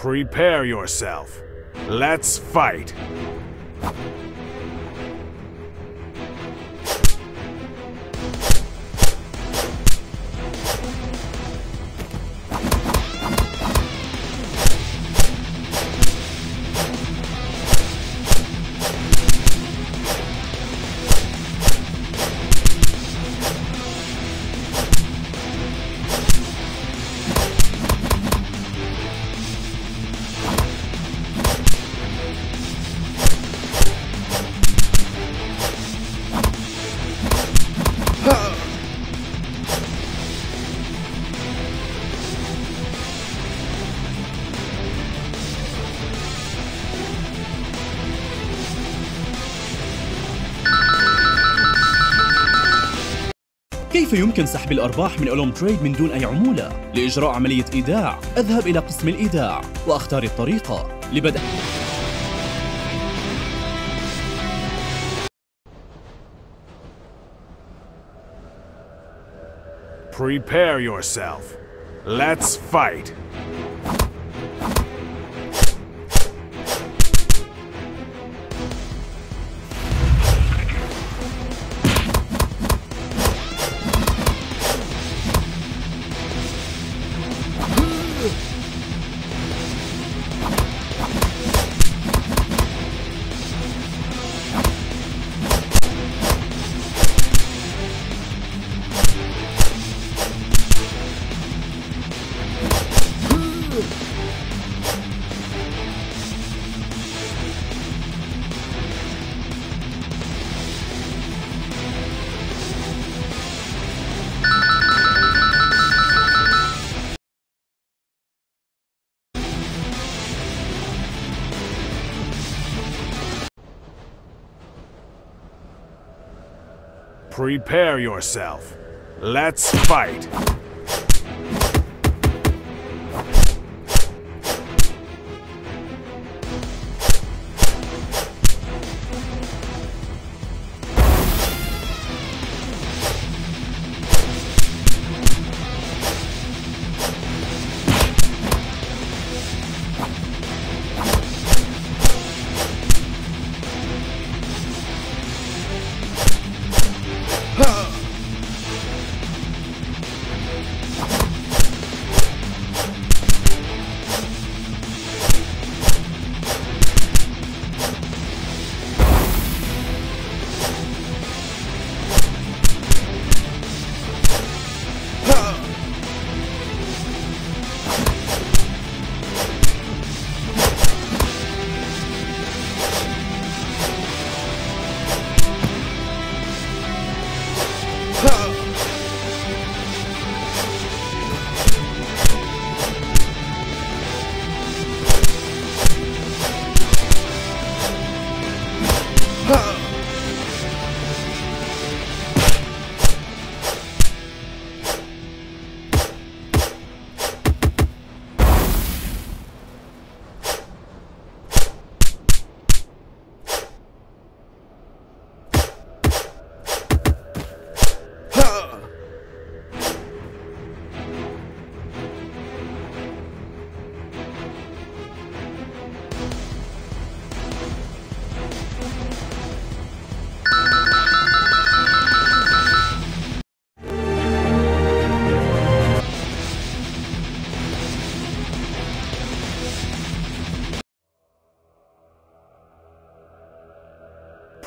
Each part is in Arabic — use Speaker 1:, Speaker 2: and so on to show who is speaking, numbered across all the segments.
Speaker 1: Prepare yourself. Let's fight.
Speaker 2: كيف يمكن سحب الأرباح من أولوم تريد من دون أي عمولة؟ لإجراء عملية إيداع أذهب إلى قسم الإيداع وأختار الطريقة لبدء
Speaker 1: Prepare yourself. Let's fight. Prepare yourself. Let's fight.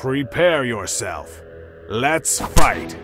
Speaker 1: Prepare yourself. Let's fight.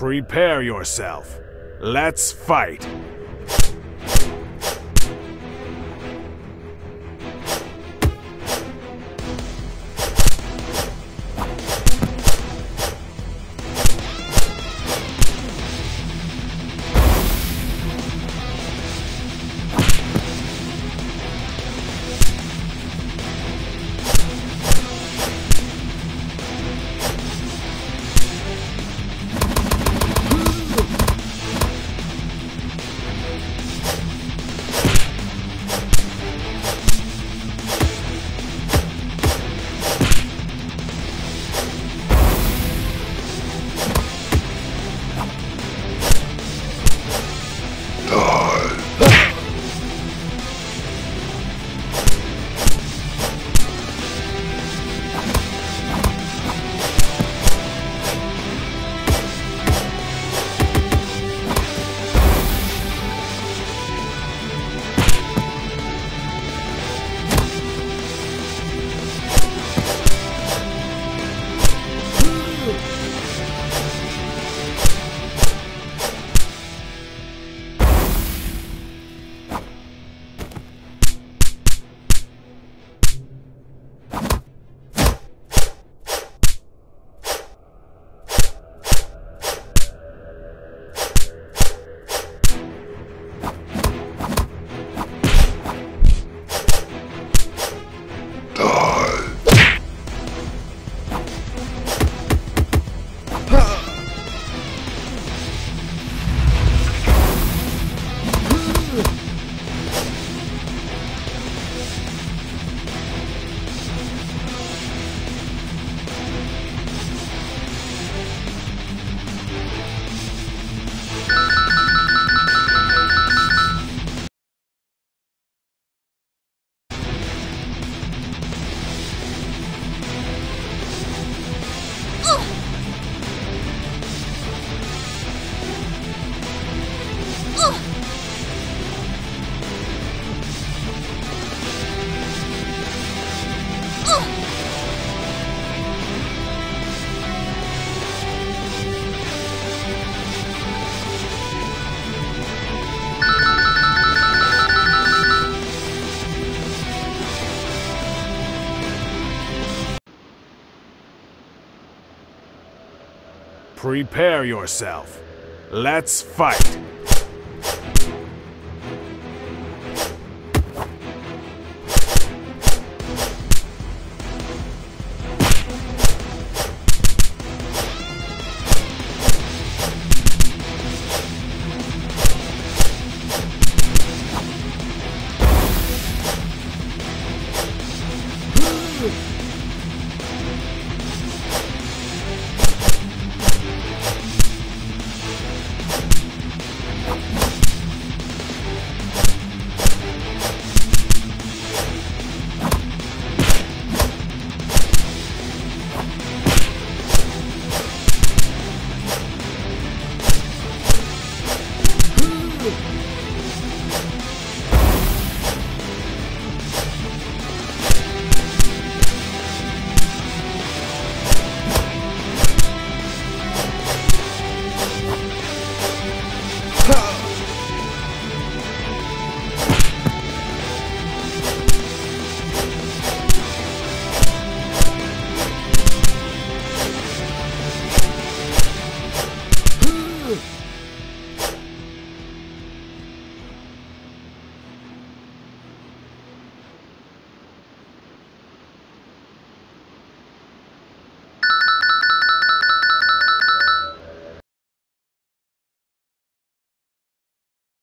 Speaker 1: Prepare yourself. Let's fight. Prepare yourself. Let's fight.